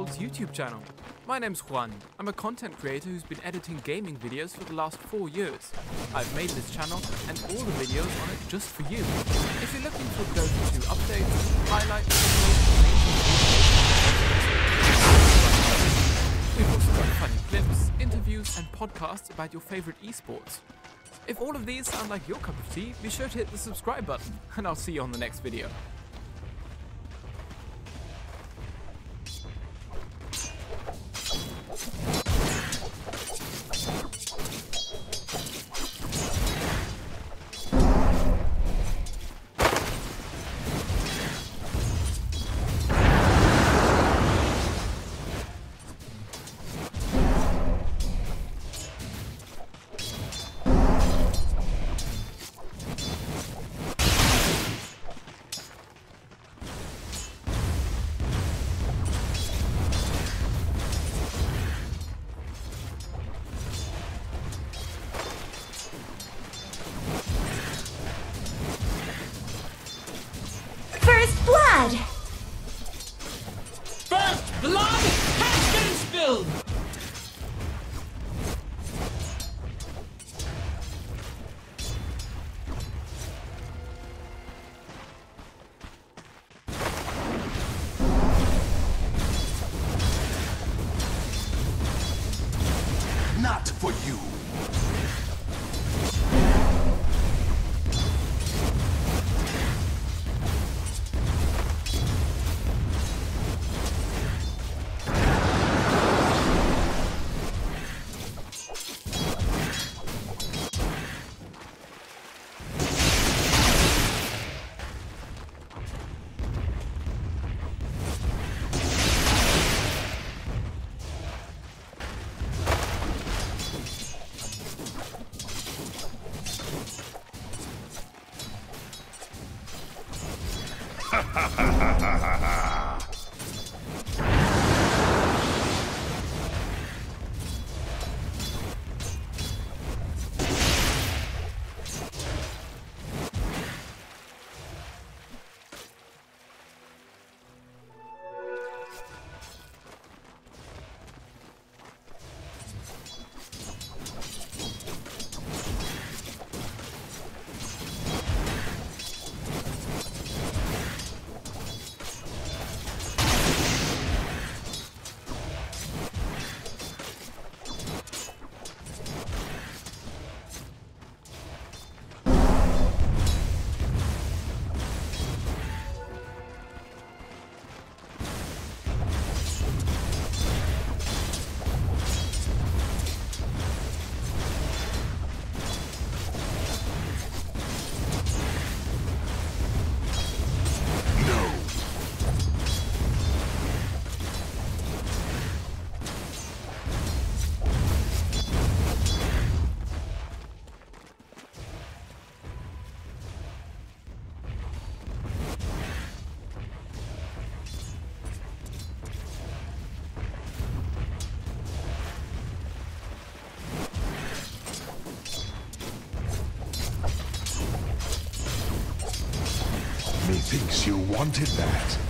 Owl's YouTube channel. My name's Juan. I'm a content creator who's been editing gaming videos for the last four years. I've made this channel and all the videos on it just for you. If you're looking for Dota 2 updates, highlights, We've also got funny clips, interviews, and podcasts about your favorite esports. If all of these sound like your cup of tea, be sure to hit the subscribe button, and I'll see you on the next video. Wanted that.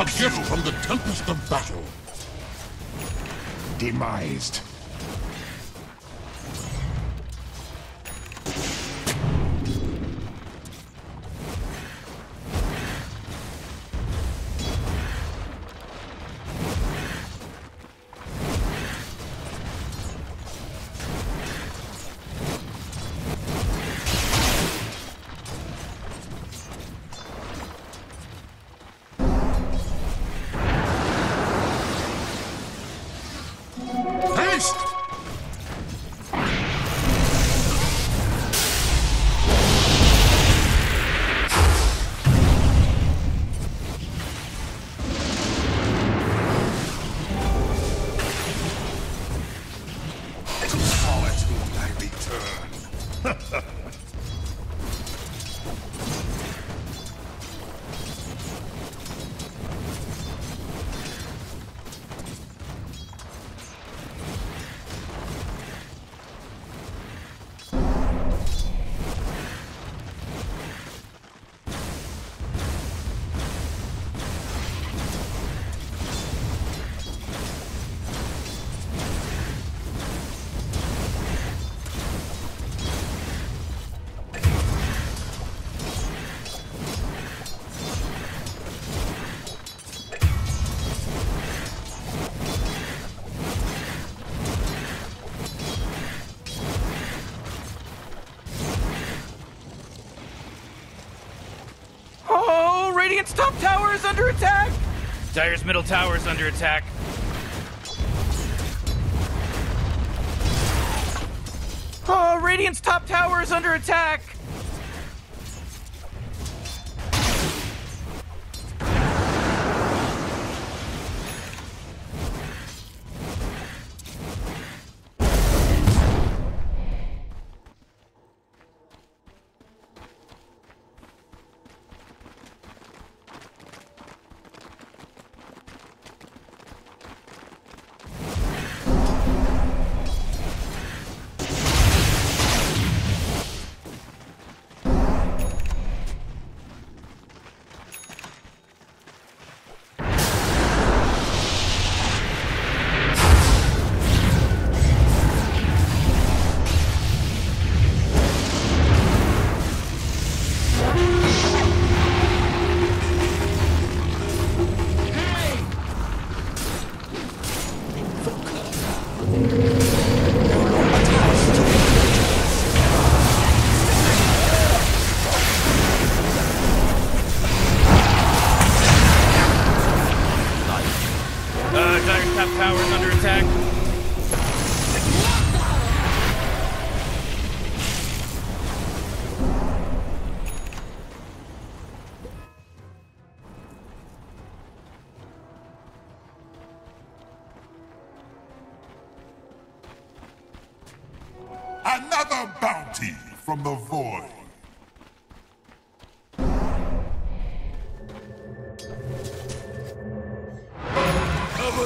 A gift from the tempest of battle. Demised. Radiant's top tower is under attack! Dire's middle tower is under attack. Oh, Radiant's top tower is under attack!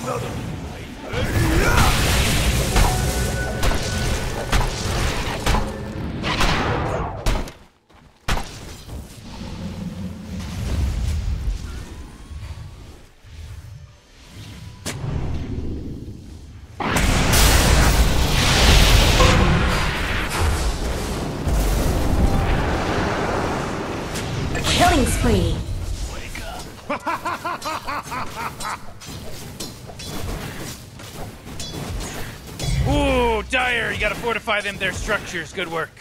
Killing them their structures. Good work.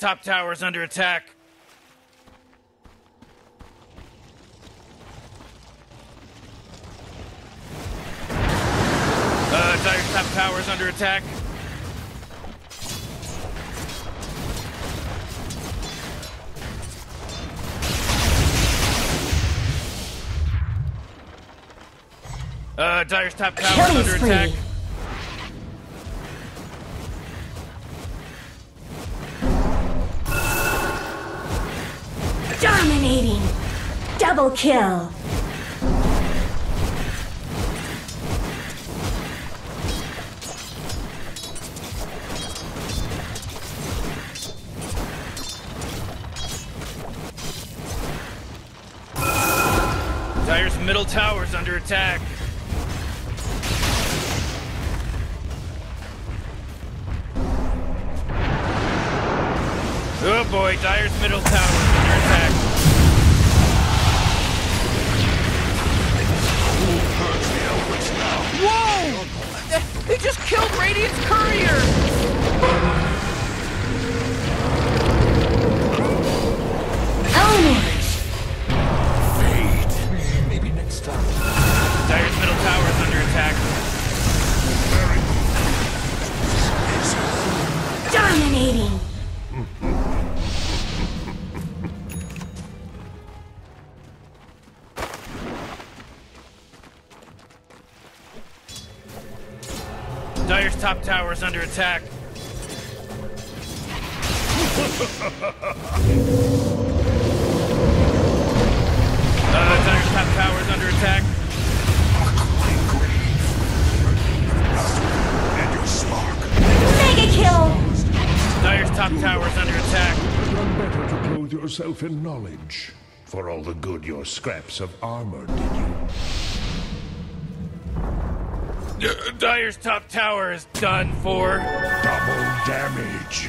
top tower is under attack. Uh, Dire's top tower is under attack. Uh, Dire's top tower is under free. attack. Double kill. Top tower is under attack. uh, Dire's top tower is under attack. And your spark. Mega kill. Dire's top tower is under attack. Done better to clothe yourself in knowledge. For all the good your scraps of armor did you. Dire's top tower is done for. Double damage.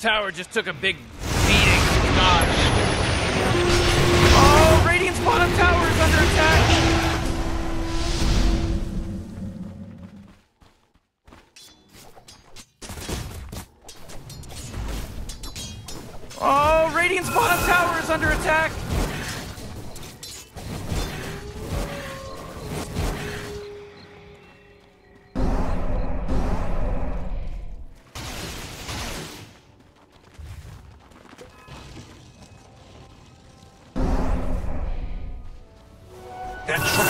Tower just took a big That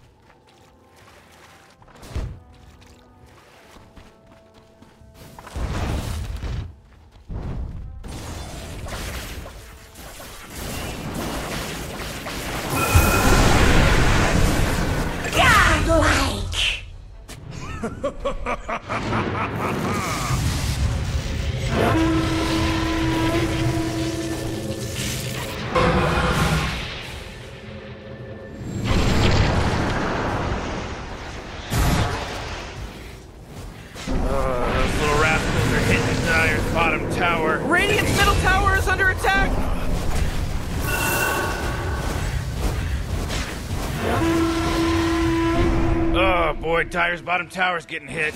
Dire's bottom tower's getting hit.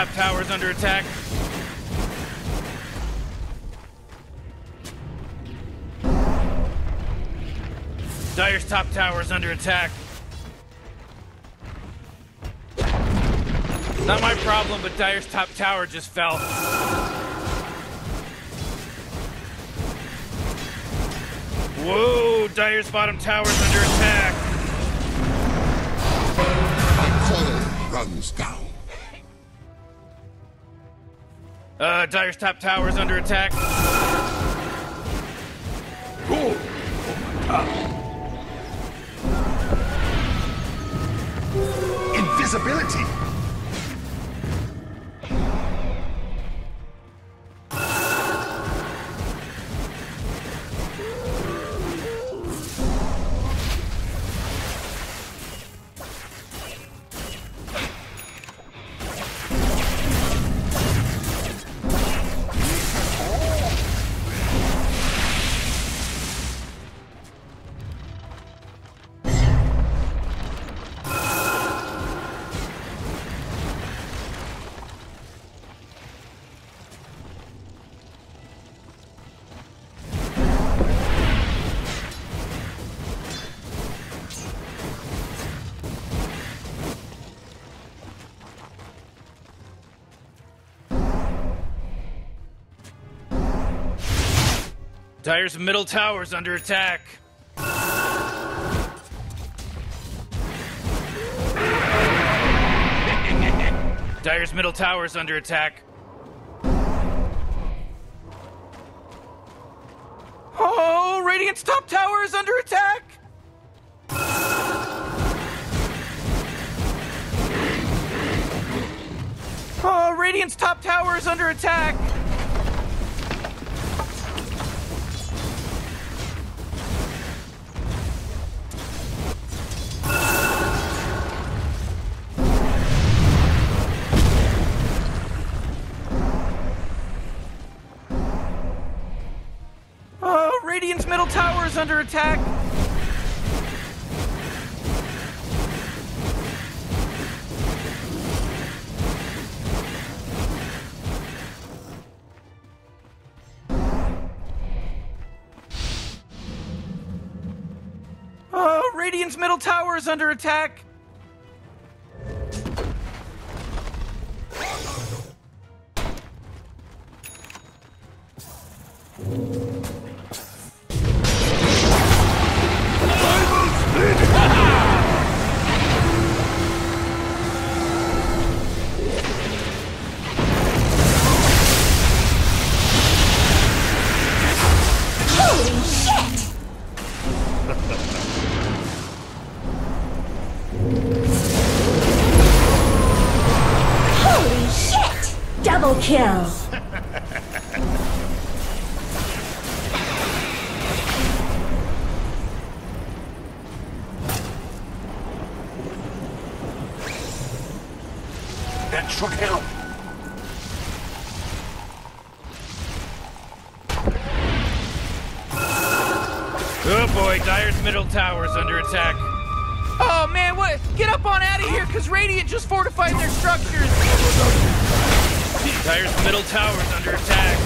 Top tower is under attack. Dire's top tower is under attack. Not my problem, but Dire's top tower just fell. Whoa, Dire's bottom tower is under attack. Runs down. Uh, Dire's top tower is under attack. Invisibility! Dire's middle tower is under attack. Dire's middle tower is under attack. Oh, Radiant's top tower is under attack! Oh, Radiant's top tower is under attack! Under attack! Oh, Radiant's middle tower is under attack! Double kill! That should help. Oh boy, Dire's middle tower is under attack. Oh man, what? Get up on out of here, cause Radiant just fortified their structures! Dire's middle tower is under attack.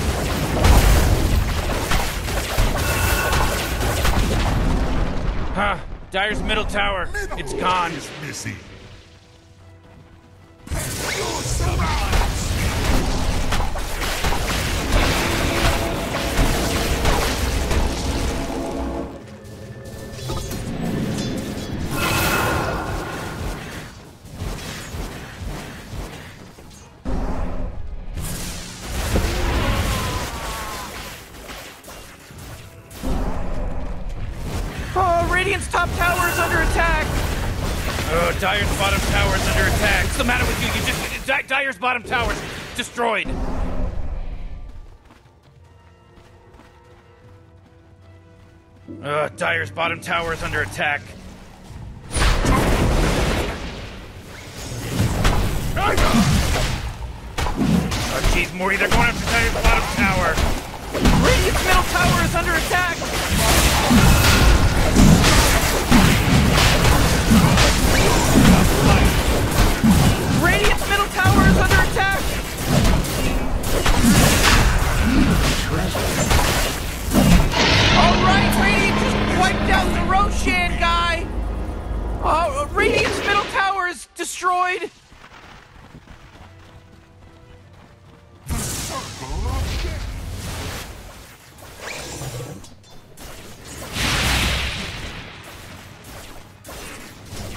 Huh, Dire's middle tower, it's gone. Is missing. Matter with you? You just. Dy- Dire's bottom tower destroyed. Uh, Dire's bottom tower is under attack. Oh, jeez, Morty, they're going after Dire's bottom tower. Radiant's middle tower is under attack. Radiant's middle tower is under attack! Alright, Radiant just wiped out the Roshan guy! Oh, Radiant's middle tower is destroyed!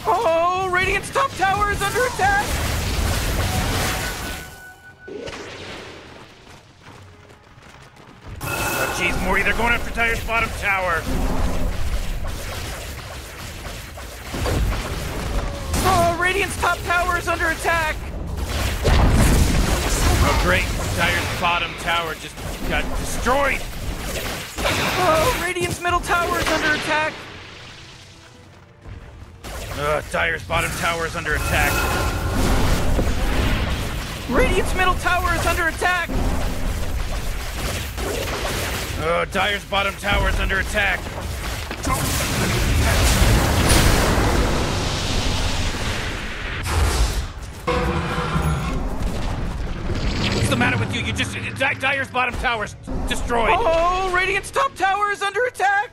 Oh, Radiant's top tower is under attack! Jeez, Morty, they're going after Dire's bottom tower. Oh, Radiant's top tower is under attack! Oh, great. Dire's bottom tower just got destroyed! Oh, Radiant's middle tower is under attack! Ugh, Dire's bottom tower is under attack. Radiant's middle tower is under attack! Ugh, Dire's bottom tower is under attack. What's the matter with you? You just. Dy- Dire's bottom tower is destroyed. Oh, Radiant's top tower is under attack!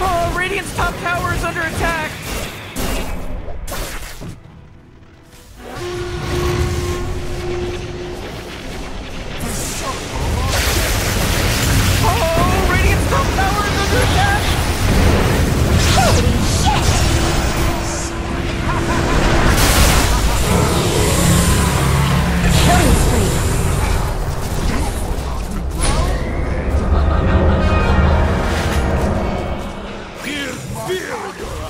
Oh, Radiant's top tower is under attack! control tower in the new dash! Holy shit! Killing Fear, you're!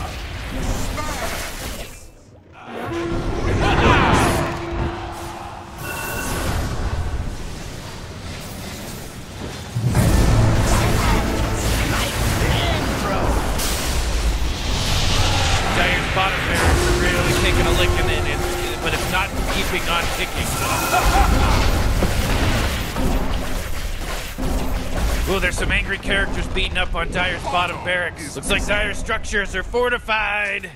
On Dire's bottom barracks. Looks like Dire's structures are fortified.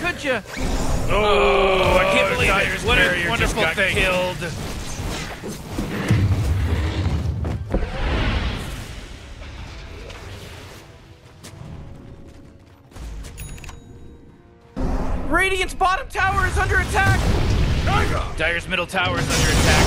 Could you? Oh, I can't believe it. What a wonderful thing. Killed. Radiant's bottom tower is under attack. Dire's middle tower is under attack.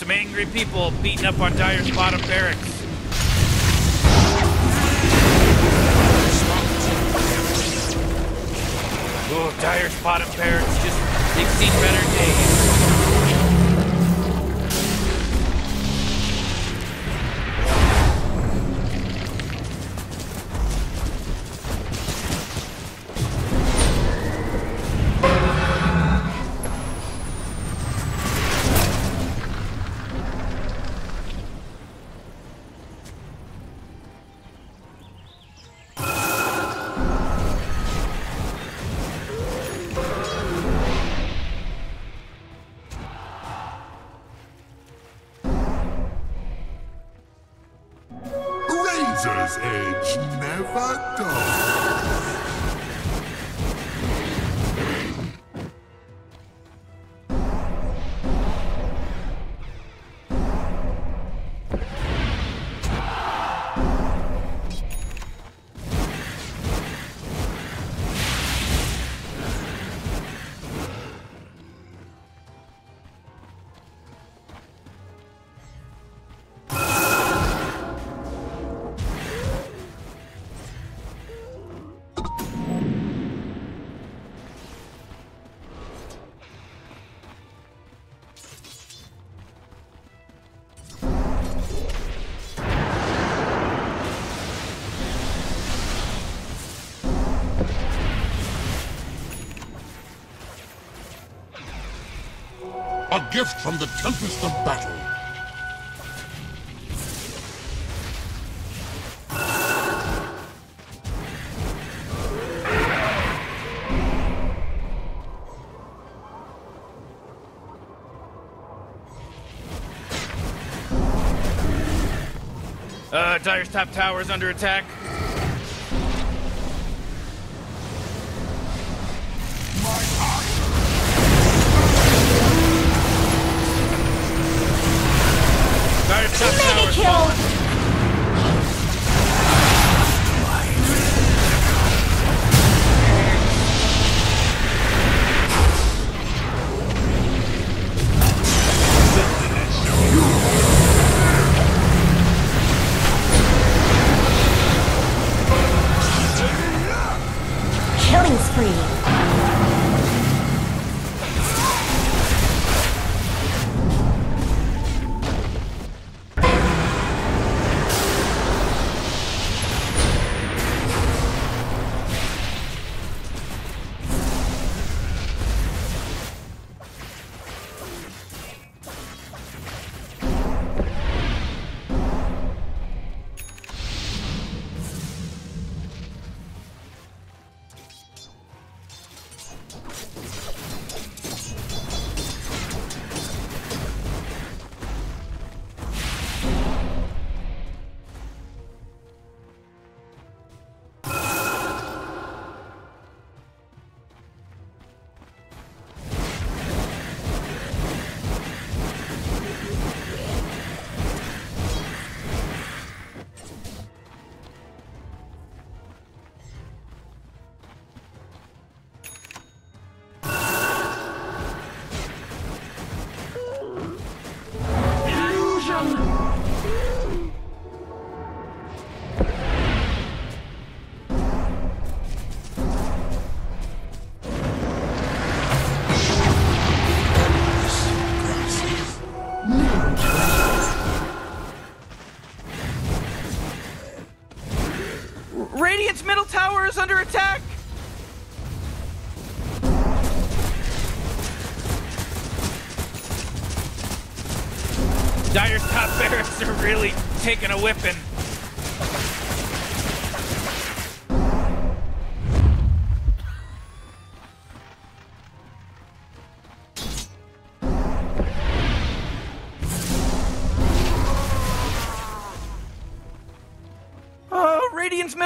Some angry people beating up on Dire's bottom barracks. Oh, Dire's bottom barracks just, they've seen better days. Edge never dull. Gift from the tempest of battle. Uh, Dire's top tower is under attack. Under attack!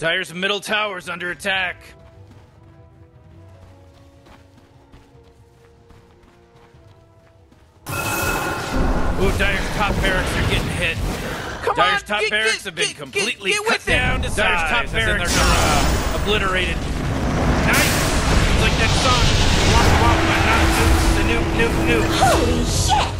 Dire's middle tower's under attack. Ooh, Dire's top barracks are getting hit. Come Dire's on, top get- barracks get- have been get- completely cut it. down to Dire's size. top in they're uh, obliterated. Nice! It's like that song, Womp Womp by Nukes, the Nuke Nuke Nuke. Holy shit!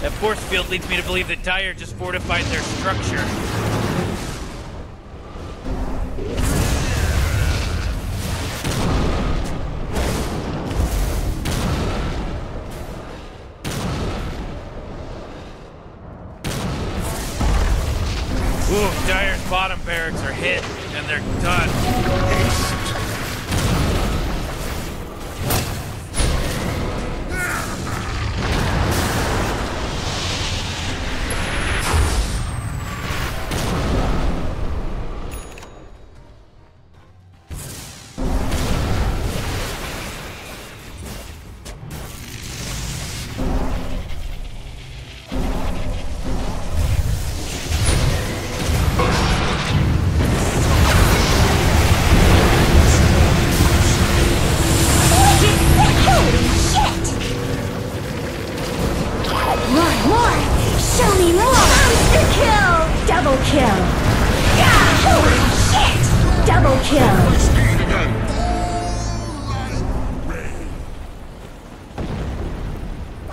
That force field leads me to believe that Dire just fortified their structure. Double kill.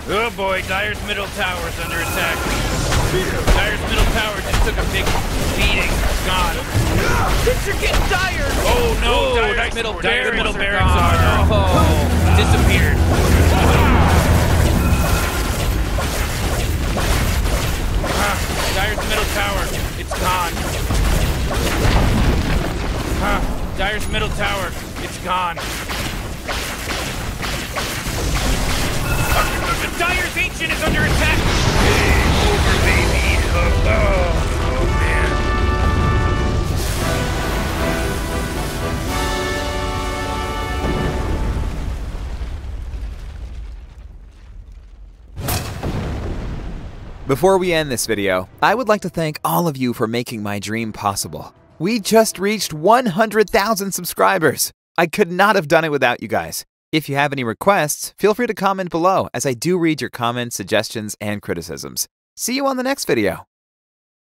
Oh boy, Dire's middle tower is under attack. Dire's middle tower just took a big beating. Gone. Picture get Dire! Oh no, oh, Dire's, Dire's middle, Dire's middle barracks are. Oh, oh, disappeared. Ah, Dire's middle tower, it's gone. Ah, Dire's middle tower, it's gone. Dire's ancient is under attack. over, baby. Oh, oh, oh man. Before we end this video, I would like to thank all of you for making my dream possible. We just reached 100,000 subscribers. I could not have done it without you guys. If you have any requests, feel free to comment below as I do read your comments, suggestions, and criticisms. See you on the next video.